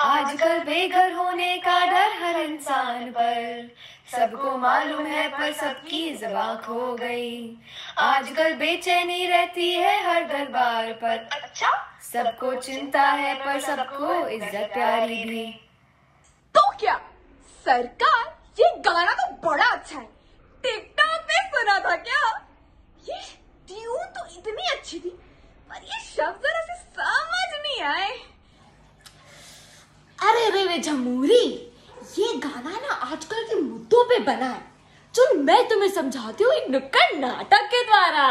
आजकल बेघर होने का डर हर इंसान पर। सबको मालूम है पर सबकी जबा खो गई। आजकल बेचैनी रहती है हर दरबार पर। अच्छा। सबको चिंता है पर सबको इज़्ज़त प्यारी भी। तो क्या सरकार ये गाना तो बड़ा अच्छा है। टिकटॉक पे सुना था क्या? ये ट्यून तो इतनी अच्छी थी पर ये शब्द जरा से समझ नहीं आए अरे रे रे जमूरी ये गाना ना आजकल के मुद्दों पे बना है जो मैं तुम्हें समझाती हूँ एक नुक्कड़ नाटक के द्वारा।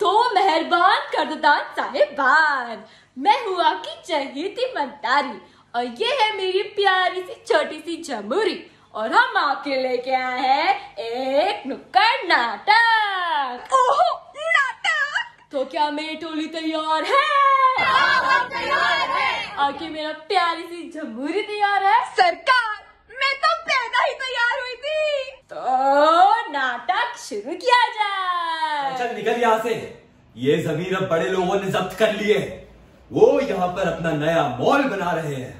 तो मेहरबान कर दो दान साहेबान मैं हूँ आपकी चहेती मंतारी और ये है मेरी प्यारी सी छोटी सी जमूरी और हम आपके लेके आए हैं एक नुक्कड़ नाटक। ओहो नाटक? तो क्या मेरी टोली तैयार है? तैयार है आके मेरा प्यारी सी जमूरी तैयार है। सरकार मैं तो पैदा ही तैयार हुई थी। तो नाटक शुरू किया जाए। चल निकल यहाँ से। ये ज़मीन अब बड़े लोगों ने जब्त कर लिए वो यहाँ पर अपना नया मॉल बना रहे हैं।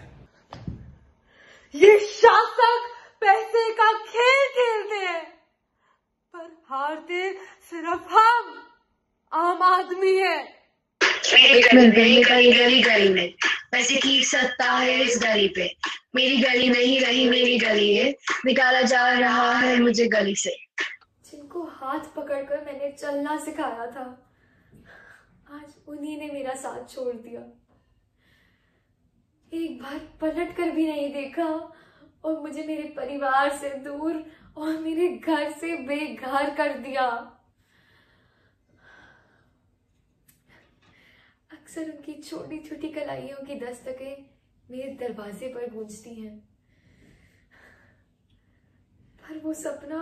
ये शासक पैसे का खेल खेलते हैं। पर हारते सिर्फ़ हम आम आदमी है। पैसे की सत्ता है इस गली पे। मेरी गली नहीं रही मेरी गली है। निकाला जा रहा है मुझे गली से। जिनको हाथ पकड़कर मैंने चलना सिखाया था, आज उन्हीं ने मेरा साथ छोड़ दिया। एक बार पलट कर भी नहीं देखा, और मुझे मेरे परिवार से दूर और मेरे घर से बेघर कर दिया। अक्सर उनकी छोटी छोटी कलाइयों की दस्तकें मेरे दरवाजे पर गूंजती हैं। पर वो सपना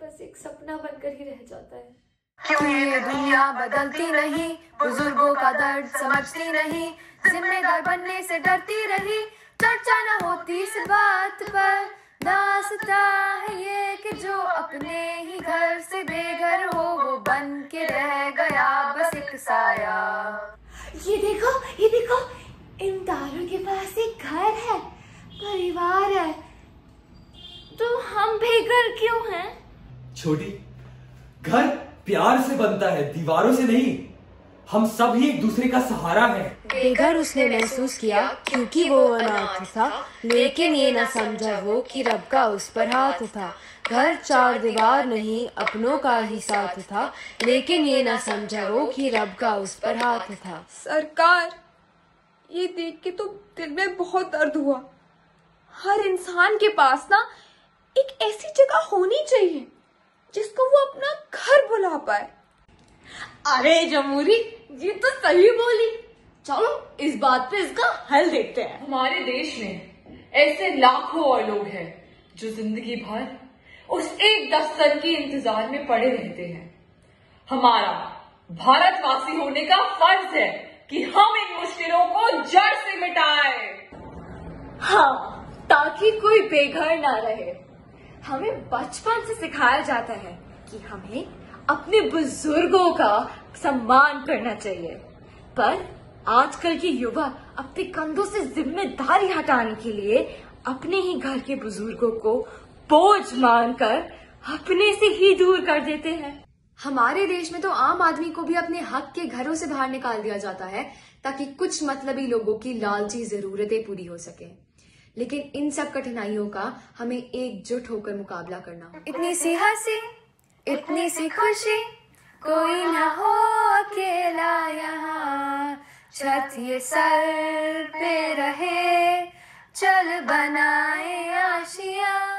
बस एक सपना बनकर ही रह जाता है। क्यों ये दुनिया बदलती नहीं? बुज़ुर्गों का दर्द समझती नहीं। जिम्मेदार बनने से डरती रही। चर्चा न होती इस बात पर। दासता है ये कि जो अपने ही घर से बेघर हो, वो बन के रह गया। बस ये देखो ये देखो इन तारों के पास एक घर है परिवार है। तो हम बेघर क्यों हैं? छोटी घर प्यार से बनता है दीवारों से नहीं। हम सब ही एक दूसरे का सहारा है। बेघर उसने महसूस किया क्योंकि वो अनाथ था लेकिन ये न समझा वो कि रब का उस पर हाथ था घर चार दीवार नहीं अपनों का ही साथ था लेकिन ये न समझा वो कि रब का उस पर हाथ था सरकार ये देख के तो दिल में बहुत दर्द हुआ। हर इंसान के पास ना एक ऐसी जगह होनी चाहिए जिसको वो अपना घर बुला पाए। अरे जमूरी ये तो सही बोली। चलो इस बात पे इसका हल देखते हैं। हमारे देश में ऐसे लाखों और लोग हैं जो ज़िंदगी भर उस एक दफ्तर के इंतज़ार में पड़े रहते हैं। हमारा भारतवासी होने का फ़र्ज़ है कि हम इन मुश्किलों को जड़ से मिटाए। हाँ ताकि कोई बेघर ना रहे। हमें बचपन से सिखाया जाता है कि हमें अपने बुज़ुर्गों का सम्मान करना चाहिए। पर आजकल के युवा अपने कंधों से ज़िम्मेदारी हटाने के लिए अपने ही घर के बुज़ुर्गों को बोझ मानकर अपने से ही दूर कर देते हैं। हमारे देश में तो आम आदमी को भी अपने हक के घरों से बाहर निकाल दिया जाता है, ताकि कुछ मतलबी लोगों की लालची जरूरतें पूरी हो सके। लेकिन इन सब कठिनाइयों का हमें एकजुट होकर मुकाबला करना इतनी सी हँसी। इतनी सी खुशी कोई ना हो अकेला यहाँ। छत ये सर पे रहे, चल बनाए आशिया।